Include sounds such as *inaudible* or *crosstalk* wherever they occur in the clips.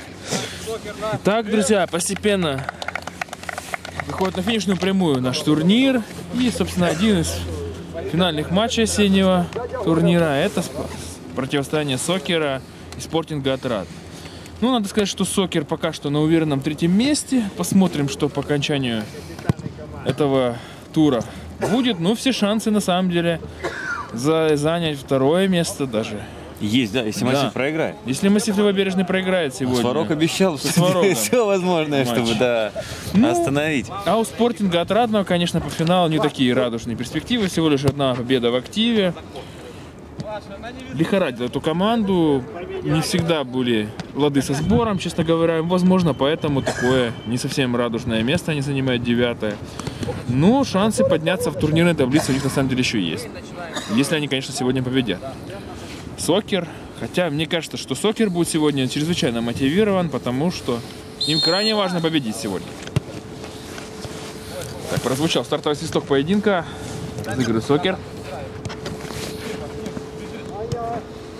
Поехали. Так, друзья, постепенно выходит на финишную прямую наш турнир. И, собственно, один из финальных матчей осеннего турнира – это противостояние Сокера и Спортинга Атрад. Ну, надо сказать, что Сокер пока что на уверенном третьем месте. Посмотрим, что по окончанию этого тура будет. Ну, все шансы, на самом деле, за занять второе место даже. Есть, да, если Да. Массив проиграет. Если Массив Левобережный проиграет сегодня. Сварог обещал Сварогом. *laughs* все возможное, Матч. чтобы да, Ну, остановить. А у спортинга отрадного, конечно, по финалу не такие радужные перспективы. Всего лишь одна победа в активе. Лихорадил эту команду. Не всегда были лады со сбором, честно говоря. Возможно, поэтому такое не совсем радужное место они занимают девятое. Но шансы подняться в турнирной таблице у них на самом деле еще есть. Если они, конечно, сегодня победят. Сокер. Хотя мне кажется, что Сокер будет сегодня чрезвычайно мотивирован, потому что им крайне важно победить сегодня. Так, прозвучал стартовый свисток поединка. Разыгрывает Сокер.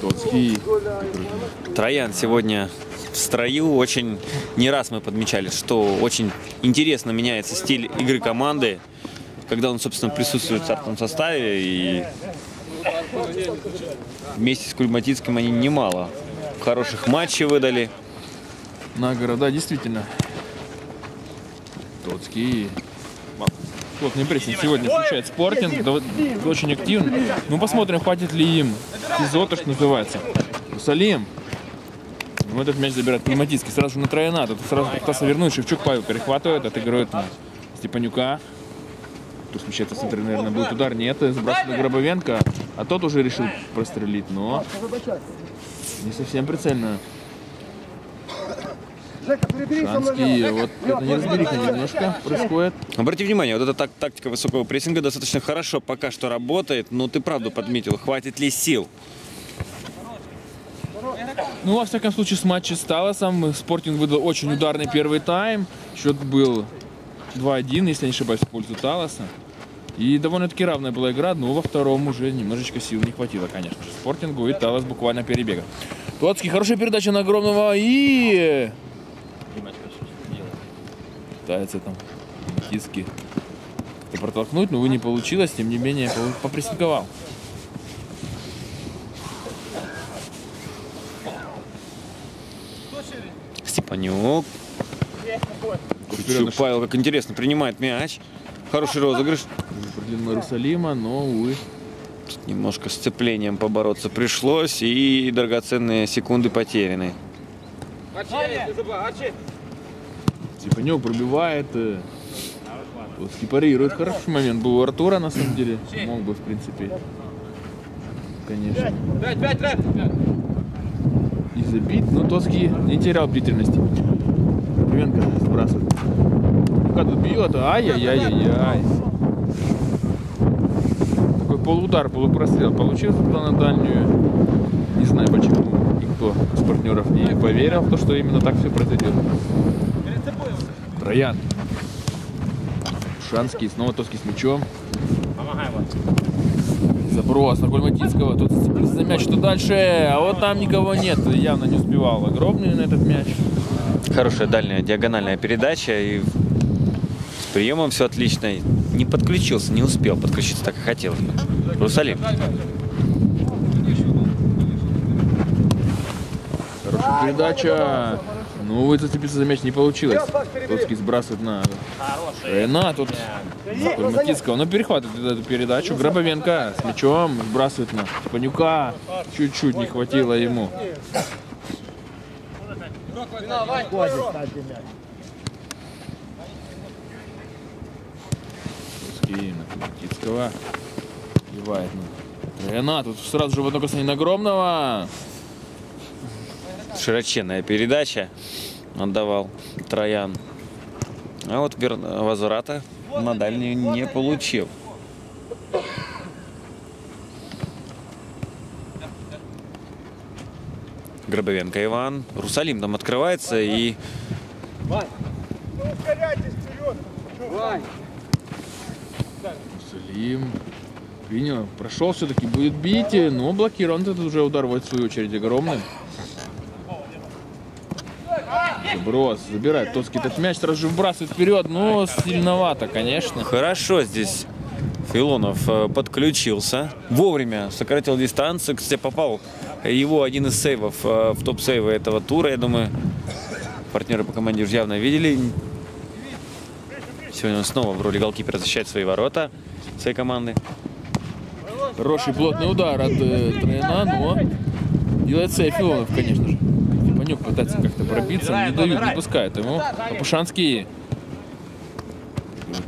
Тоцкий. Троян сегодня в строю. Очень не раз мы подмечали, что очень интересно меняется стиль игры команды, когда он, собственно, присутствует в стартовом составе. И вместе с Кульматицким они немало хороших матчей выдали. На города, действительно. Тоцкий. Плотный прессинг сегодня включает спортинг, да, вот очень активно. Ну посмотрим, хватит ли им. Физо, то, что называется. Салим. Ну, этот мяч забирает Климатицкий. Сразу же на троена. Тут сразу пытался вернуть. Шевчук Павел перехватывает, отыгрывает на Степанюка. Тут смещается центр, наверное, будет удар. Нет, сбрасывает на Гробовенко. А тот уже решил прострелить, но не совсем прицельно. Шанский, вот это неразбериха немножко происходит. Обрати внимание, вот эта так- тактика высокого прессинга достаточно хорошо пока что работает, но ты правду подметил, хватит ли сил? Ну, во всяком случае, с матча с Талосом Спортинг выдал очень ударный первый тайм. Счет был 2-1, если не ошибаюсь, в пользу Талоса. И довольно-таки равная была игра, но во втором уже немножечко сил не хватило, конечно же. Спортингу и Талос буквально перебегал. Тоцкий, хорошая передача на огромного и... Пытается там как-то протолкнуть, но увы, не получилось. Тем не менее, по- попрессинговал. Степанюк. Павел, как интересно, принимает мяч. Хороший розыгрыш. Длину Иерусалима, но, увы, Немножко сцеплением побороться пришлось, и драгоценные секунды потеряны. Степанек пробивает. э, Тоцкий парирует. Хороший момент был у Артура, на самом деле. Мог бы, в принципе, конечно, и забить. Но Тоцкий не терял бдительности. Кривенко сбрасывает. Как тут бьет? Ай-яй-яй-яй-яй. Такой полуудар, полупрострел получился туда на дальнюю. Не знаю почему никто из партнеров не поверил в то, что именно так все произойдет. Троян. Шанский, снова Тоский с мячом. Заброс на Гольматинского. Тут зацепился за мяч. Что дальше? А вот там никого нет. Явно не успевал. Огромный на этот мяч. Хорошая дальняя диагональная передача, и с приемом все отлично. Не подключился, не успел подключиться, так и хотелось бы. Русалим. Хорошая передача. Ну, вы зацепиться за мяч не получилось. Тоцкий сбрасывает на Рена. Тут Гольматинского. Но перехватывает эту передачу. Гробовенко с мячом сбрасывает на Панюка. Чуть-чуть не хватило ему. Тоцкий Гольматинского. Кивает на Рена. Тут сразу же в одно касание Огромного. Широченная передача отдавал Троян. А вот возврата на дальнюю не получил. Гробовенко Иван. Русалим там открывается и Салим. Принял. Прошел все-таки, будет бить, но блокирован этот уже удар в свою очередь огромный. Брос забирает Тоцкий этот мяч, сразу же вбрасывает вперед, но сильновато, конечно. Хорошо здесь Филонов э, подключился. Вовремя сократил дистанцию. Кстати, попал его один из сейвов э, в топ-сейвы этого тура. Я думаю, партнеры по команде уже явно видели. Сегодня он снова в роли голкипера защищает свои ворота своей команды. Хороший плотный удар от э, Трояна, но делает сейф Филонов, конечно же. Степанюк пытается как-то пробиться, не дают, не пускают ему. Лопушанский.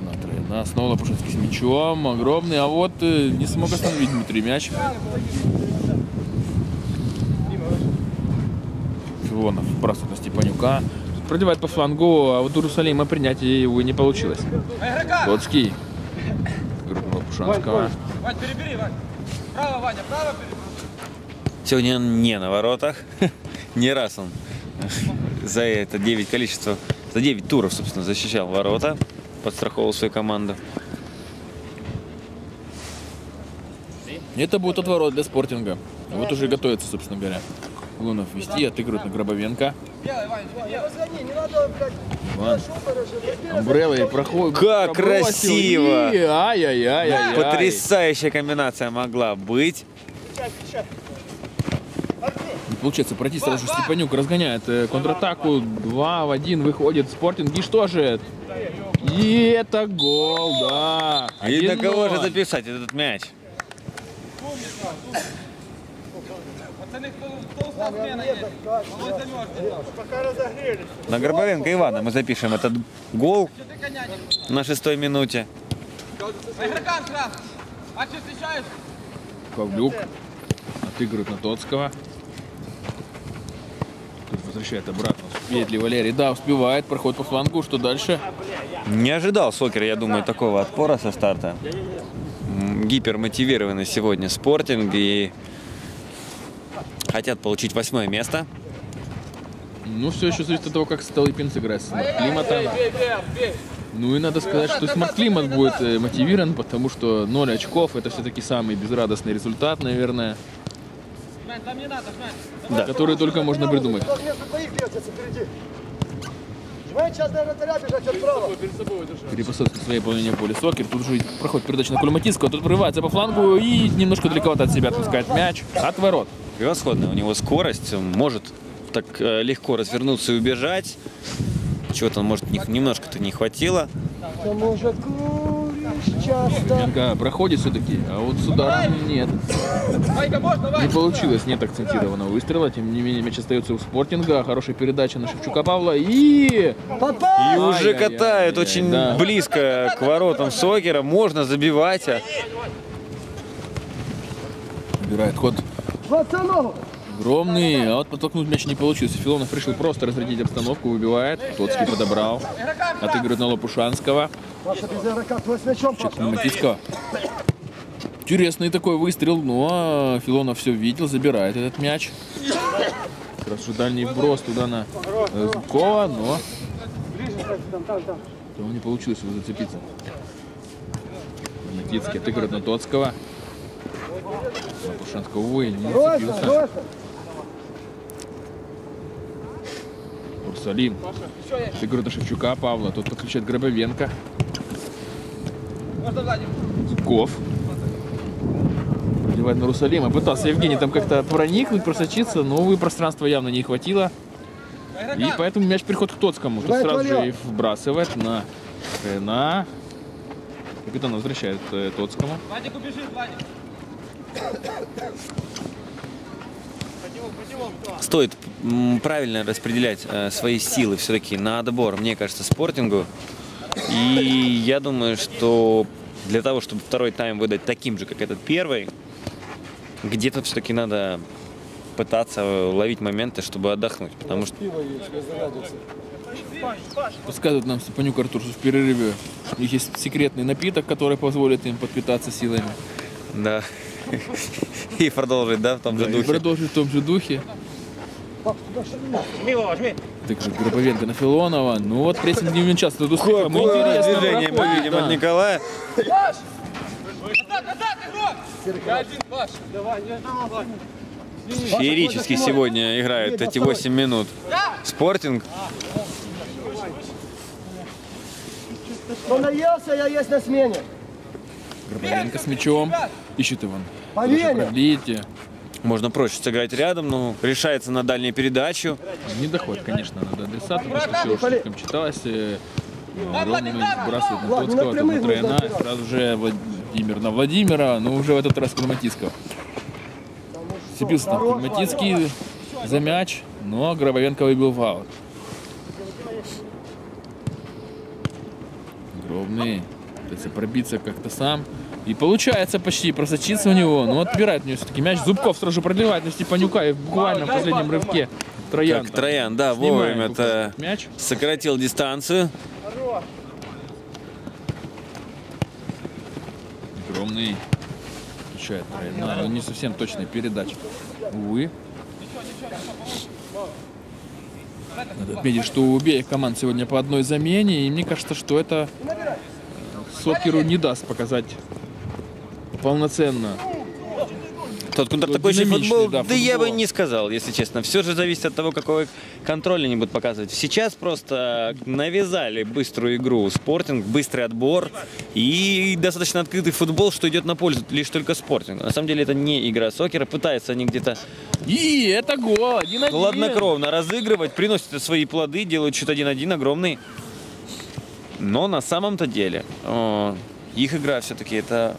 На Трояна, снова Лопушанский с мячом, огромный, а вот э, не смог остановить Дмитрий мяч. Филонов бросает на Степанюка. Продевает по флангу, а вот у Русалима принятие его не получилось. Лоцкий. Группа Лопушанского. Вань, перебери, Вань. Право, Ваня, право перебери. Сегодня он не на воротах. *laughs* Не раз он за это 9 количество, за 9 туров, собственно, защищал ворота, подстраховал свою команду. Это будет отворот для спортинга. Вот уже готовится, собственно говоря. Лунов вести, отыгрывает на Гробовенко. Иван. Амбрелла и проходит. Как красиво! Ай-яй-яй-яй. Потрясающая комбинация могла быть. Не получается пройти сразу же Степанюк разгоняет э, контратаку. Два в один выходит спортинг. И что же? И это гол, да. И на кого 1-0. же записать этот мяч? Пацаны, кто, кто. На Горбовенко Ивана мы запишем этот гол на шестой минуте. Игрокам сразу. А что встречаешь? Павлюк отыгрывает на Тоцкого. Тут возвращает обратно. Успеет ли Валерий? Да, успевает. Проходит по флангу. Что дальше? Не ожидал Сокер, я думаю, такого отпора со старта. М, Гипермотивированы сегодня спортинг и хотят получить восьмое место. Ну, все еще зависит от того, как Столыпин сыграет бей. Ну и надо сказать, что Смарт Климат будет э, мотивирован, потому что 0 очков это все-таки самый безрадостный результат, наверное. Да. который только можно придумать. В своей половине поля Сокер. Тут же проходит передача на Кулематинского, тут прорывается по флангу и немножко далековато от себя отпускает мяч от ворот. Превосходная у него скорость, он может так э, легко развернуться и убежать. Чего-то, может, не- немножко-то не хватило. Часто. Менка проходит все-таки, а вот с ударом нет. Не получилось, нет акцентированного выстрела. Тем не менее, мяч остается у спортинга. Хорошая передача на Шевчука Павла. И! И уже катает очень да. близко к воротам Сокера. Можно забивать. а набирает ход! Огромный, а вот подтолкнуть мяч не получилось. Филонов решил просто разрядить обстановку, выбивает. Тоцкий подобрал. Отыгрывает на Лопушанского. Паша, без игрока, твой с мячом, Паша. Матицкого. Интересный такой выстрел, но Филонов все видел, забирает этот мяч. Как дальний вброс туда на э, Зубкова, но там не получилось его зацепиться. Матицкий отыгрывает на Тоцкого. Лопушанского, увы, не зацепился. Урсалим. Отыгрывает на Шевчука Павла, тот подключает Владимир? Зубков. Надевает на Русалима. Пытался Евгений там как-то проникнуть, просочиться, но, увы, пространства явно не хватило. И поэтому мяч переход к Тоцкому. Тут сразу же и вбрасывает на на Капитан возвращает э, Тоцкому. Владик убежит, Владик. Стоит правильно распределять э, свои силы все-таки на отбор, мне кажется, спортингу. И я думаю, что для того, чтобы второй тайм выдать таким же, как этот первый, где-то все-таки надо пытаться ловить моменты, чтобы отдохнуть. Потому что Подсказывает нам Степанюк Артур, что в перерыве у них есть секретный напиток, который позволит им подпитаться силами. Да. *laughs* И продолжить, да, в том же И духе. продолжить в том же духе. Так же Гробовенко на Филонова. Ну вот прессинг не участвует успехом. Интересно движение мы видим да. от Николая. Атак, атак, игрок! Я один, Паш. Давай, не Феерически сегодня играют эти 8 минут. Спортинг. Кто наелся, я есть на смене. Гробовенко с мячом. Ищет Иван. Поверь. Продлите. Можно проще сыграть рядом, но решается на дальнюю передачу. Не доходит, конечно, до адресата, потому что все уж слишком читалось. э, Ровный сбрасывает на Ладно, Тоцкого, на Трояна, сразу же Владимир на Владимира, но уже в этот раз Курматицкого. Сцепился там Курматицкий за мяч, но Гробовенко выбил в аут. Гробный пытается пробиться как-то сам. И получается почти просочиться у него, но отбирает у него все-таки мяч. Зубков сразу же продлевает на Степанюка и буквально в последнем рывке Троян. Как Троян, да, снимает вовремя это мяч. сократил дистанцию. Огромный. Включает Трояна, но не совсем точная передача. Увы. Надо отметить, что у обеих команд сегодня по одной замене, и мне кажется, что это Сокеру не даст показать полноценно. Тот контратакующий футбол, да, да, я бы футбол. не сказал, если честно. Все же зависит от того, какой контроль они будут показывать. Сейчас просто навязали быструю игру спортинг, быстрый отбор и достаточно открытый футбол, что идет на пользу лишь только спортингу. На самом деле это не игра сокера, пытаются они где-то И это гол! 1-1. хладнокровно разыгрывать, приносят свои плоды, делают счет 1-1 огромный. Но на самом-то деле э, их игра все-таки это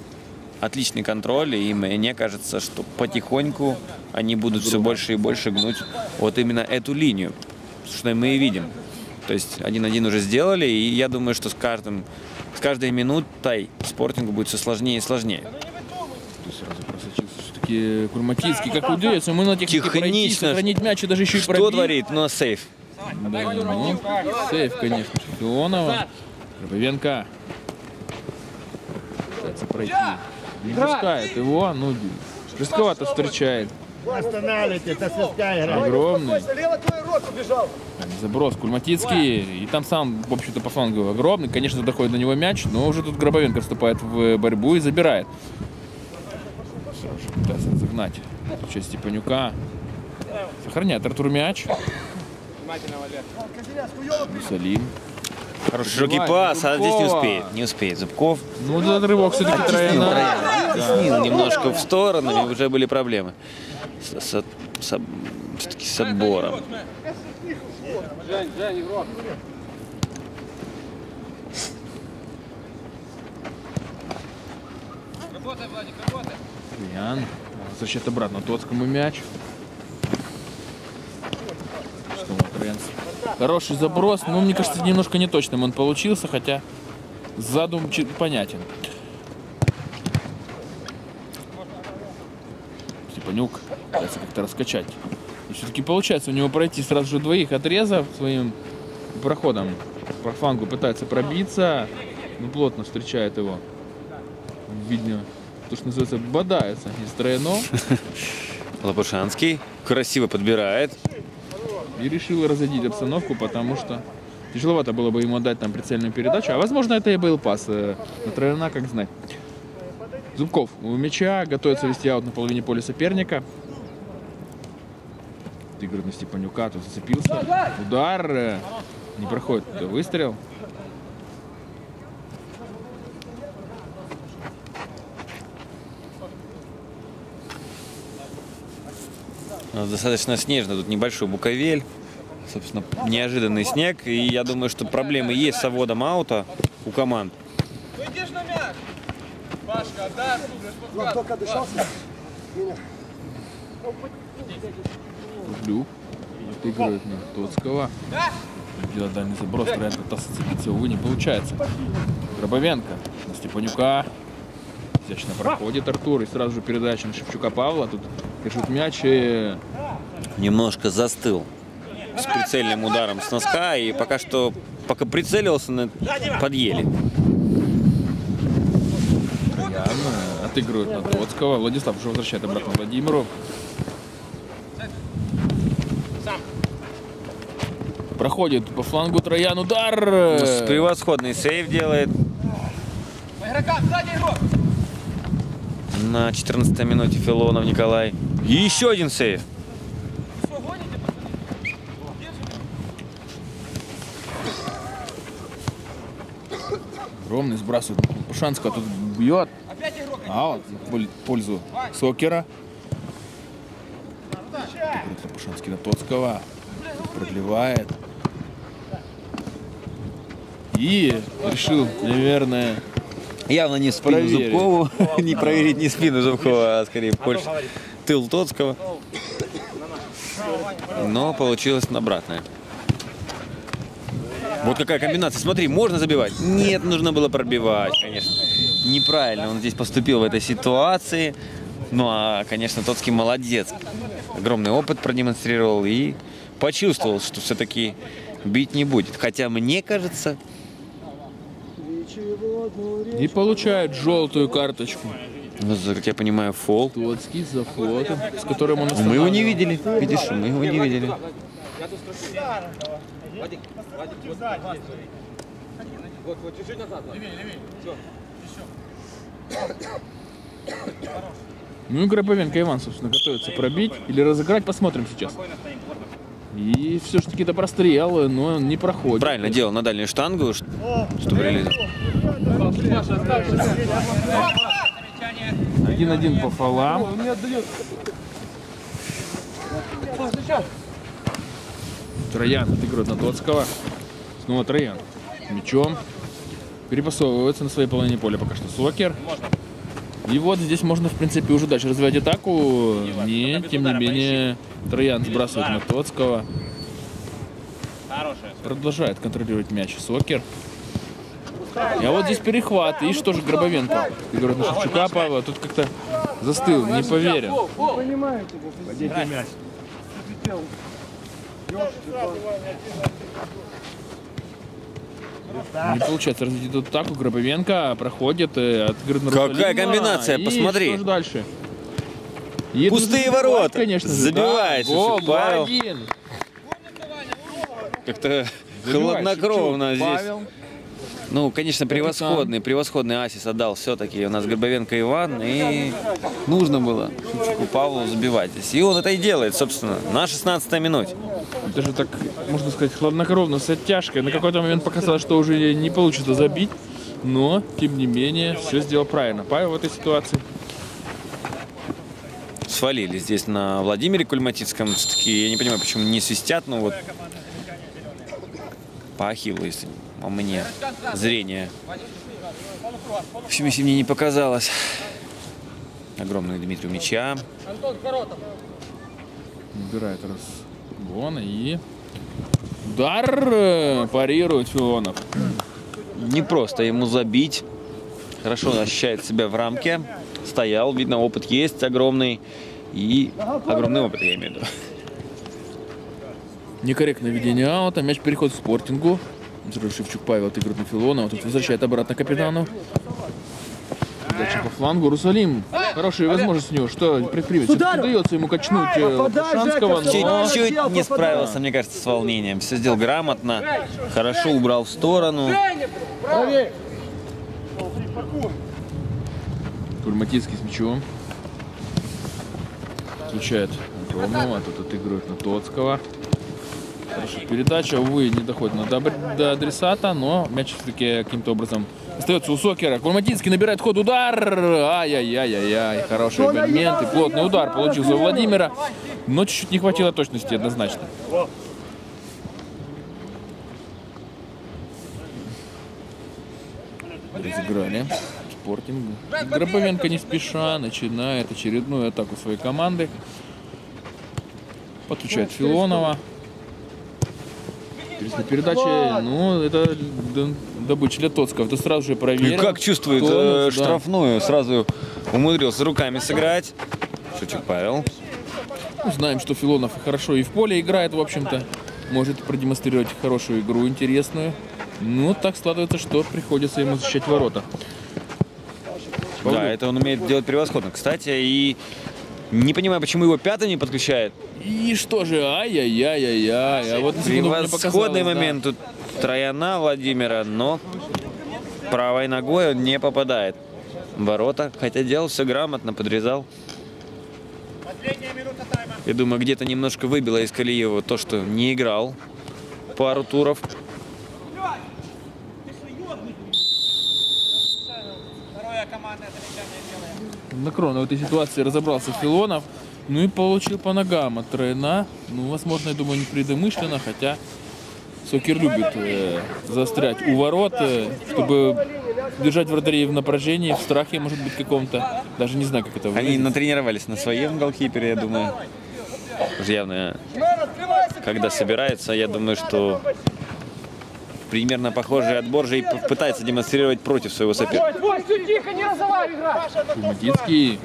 отличный контроль, и мне кажется, что потихоньку они будут все больше и больше гнуть вот именно эту линию, что мы и видим. То есть 1-1 уже сделали, и я думаю, что с каждым с каждой минутой спортингу будет все сложнее и сложнее. Ты сразу просочился. Все-таки Курматицкий, как удается, мы на технике пройти, Технично. сохранить мяч и даже еще и Что пробить. творит? Ну, сейф. Да, ну, сейф, конечно, Филонова. Гробовенко. Пытается пройти. Не пускает его, ну, рисковато встречает. Останавливайте, это святая игра. Огромный. Заброс Кульматицкий. И там сам, в общем-то, по флангу огромный. Конечно, доходит до него мяч, но уже тут Гробовенко вступает в борьбу и забирает. Пытается разогнать. Часть Степанюка. Сохраняет Артур мяч. Салим. Широкий пас, а здесь не успеет. Не успеет. Зубков Ну, этот рывок все-таки Трояна. Теснил немножко в сторону, и уже были проблемы с, с, с- все-таки с отбором. Работай, Владик, работай. Ян возвращает обратно Тоцкому мяч. Что вот Ренс. Хороший заброс, но мне кажется, немножко неточным он получился, хотя задум понятен. Степанюк пытается как-то раскачать. И все-таки получается у него пройти сразу же двоих отрезав своим проходом. По флангу пытается пробиться, но плотно встречает его. Видно, то, что называется, бодается из Трояно. *laughs* Лопушанский красиво подбирает. И решил разодить обстановку, потому что тяжеловато было бы ему дать там прицельную передачу. А возможно, это и был пас э, на Трояна, как знать. Зубков у мяча, готовится вести аут на половине поля соперника. Игорь на Степанюка, тут зацепился. Удар. э, Не проходит выстрел. Достаточно снежно, тут небольшой буковель. Собственно, неожиданный снег. И я думаю, что проблемы есть с оводом аута у команд. Ну ж на мяч. Пашка, подсказывай. только отдышался. Люк отыгрывает на Тоцкого. Делает дальний заброс, Троян пытался цепиться, увы, не получается. Гробовенко на Степанюка. Изящно проходит Артур и сразу же передача на Шевчука Павла. Тут пишут мяч и Немножко застыл с прицельным ударом с носка. И пока что, пока прицелился, на- подъели. Троян э, отыгрывает на Тоцкого. Владислав уже возвращает обратно Владимиру. Проходит по флангу Троян удар. Превосходный сейв делает на 14 минуте Филонов Николай. И еще один сейв. Огромный сбрасывает Пушанского, тут бьет. А вот в пользу Сокера. Пушанский на Тоцкого. Продлевает. И решил, наверное, Явно не спину Проверить. Зубкову, *laughs* не проверить не спину Зубкова, а скорее больше тыл Тоцкого. Но получилось обратное. Вот какая комбинация. Смотри, можно забивать? Нет, нужно было пробивать, конечно. Неправильно он здесь поступил в этой ситуации. Ну, а, конечно, Тоцкий молодец. Огромный опыт продемонстрировал и почувствовал, что все-таки бить не будет. Хотя мне кажется, и получает желтую карточку. Ну, как я понимаю, фол. Тоцкий за флотом, с которым он Мы его не видели. Видишь, мы его не видели. Вот, вот, чуть-чуть назад. Левее, левее. Все. Ну и Грабовенко Иван, собственно, готовится пробить или разыграть. Посмотрим сейчас. И все-таки это прострел, но он не проходит. Правильно делал на дальнюю штангу, чтобы реализовать. Один-один по фолам. Троян отыгрывает на Тоцкого. Снова Троян. Мячом. Перепасовывается на своей половине поля пока что Сокер. И вот здесь можно, в принципе, уже дальше развивать атаку. Не, тем не менее, Троян сбрасывает на Тоцкого. Продолжает контролировать мяч Сокер. А вот здесь перехват. И что же Гробовенко? Играет на Шевчука Павла. Тут как-то застыл, не поверил. Не получается развить эту атаку. Гробовенко проходит, э, на Какая комбинация, И посмотри. что же дальше? И Пустые ворота. конечно же. Забивает Да, гол, Павел. 2-1. Как-то Шевчук здесь. Павел. Ну, конечно, превосходный, превосходный асис отдал все-таки у нас Горбовенко Иван. И нужно было Шевчуку Павлу забивать здесь. И он это и делает, собственно, на 16 минуте. Даже так, можно сказать, хладнокровно, с оттяжкой. На какой-то момент показалось, что уже не получится забить. Но, тем не менее, все сделал правильно. Павел в этой ситуации. Свалили здесь на Владимире Кульматицком. Все-таки я не понимаю, почему не свистят, но вот по Ахиллу, если мне зрение. В общем, если мне не показалось. Огромный Дмитрию мяча. Воротам. Набирает разгон и... Удар э, парирует Филонов. Не просто ему забить. Хорошо он ощущает себя в рамке. Стоял, видно, опыт есть огромный. И огромный опыт, я имею в виду. Некорректное ведение аута. Мяч переходит к спортингу. Шевчук Павел отыгрывает на Филонова. Тут возвращает обратно капитану. Дальше по флангу Русалим. Хорошая возможность у него. Что предпримет? Удается ему качнуть э, но... Чуть-чуть не справился, мне кажется, с волнением. Все сделал грамотно. Хорошо убрал в сторону. Правее. Кульматицкий с мячом. Включает Ромова, тут отыгрывает на Тоцкого. Хорошо, передача, увы, не доходит до, до адресата, но мяч все-таки каким-то образом остается у Сокера. Кульматинский набирает ход, удар! Ай-яй-яй-яй-яй, хороший момент и плотный удар получился у Владимира, но чуть-чуть не хватило точности однозначно. Разыграли. Спортинг. Гробовенко не спеша начинает очередную атаку своей команды. Подключает Филонова. Интересная передача. Ну, это добыча для Тоцкого. Это сразу же И проверил. как чувствует Кто, э, да. штрафную, сразу умудрился руками сыграть. Шучук Павел. Ну, знаем, что Филонов и хорошо и в поле играет, в общем-то. Может продемонстрировать хорошую игру, интересную. Ну, так складывается, что приходится ему защищать ворота. Да, это он умеет делать превосходно. Кстати, и не понимаю, почему его пятый не подключает. И что же, ай-яй-яй-яй-яй. А вот Превосходный показалось, да. момент тут Трояна Владимира, но правой ногой он не попадает ворота. Хотя делал все грамотно, подрезал. Я думаю, где-то немножко выбило из колеи его то, что не играл пару туров. Командное замечание делаем. На крона в этой ситуации разобрался Филонов. Ну и получил по ногам от Тройна. Ну, возможно, я думаю, не предумышленно, хотя Сокер любит э, заострять у ворот, э, чтобы держать вратарей в напряжении, в страхе, может быть, каком-то. Даже не знаю, как это Они выразить. натренировались на своем голкипере, я думаю. Уж явно, когда собирается, я думаю, что примерно похожий отбор же и пытается демонстрировать против своего соперника. Шуматицкий.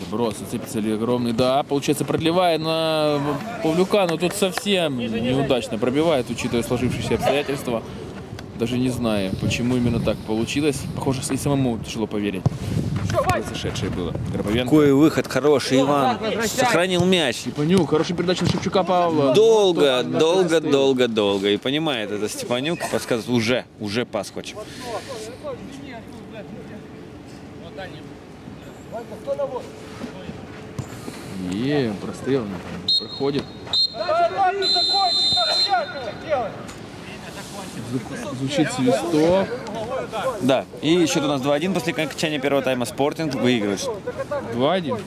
Заброс, зацепится ли огромный. Да, получается, продлевая на Павлюка, но тут совсем неудачно пробивает, учитывая сложившиеся обстоятельства. Даже не знаю, почему именно так получилось. Похоже, и самому тяжело поверить. Произошедшее было. Гробовенко. Какой выход хороший, Иван. Сохранил мяч. Степанюк, хорошая передача на Шевчука Павла. Долго, долго, долго, долго. И понимает это Степанюк, подсказывает, уже, уже пас хочет. Е, прострел проходит. Зву- Звучит свисток. Да, и счет у нас 2-1 после окончания первого тайма. Спортинг выигрывает. 2-1.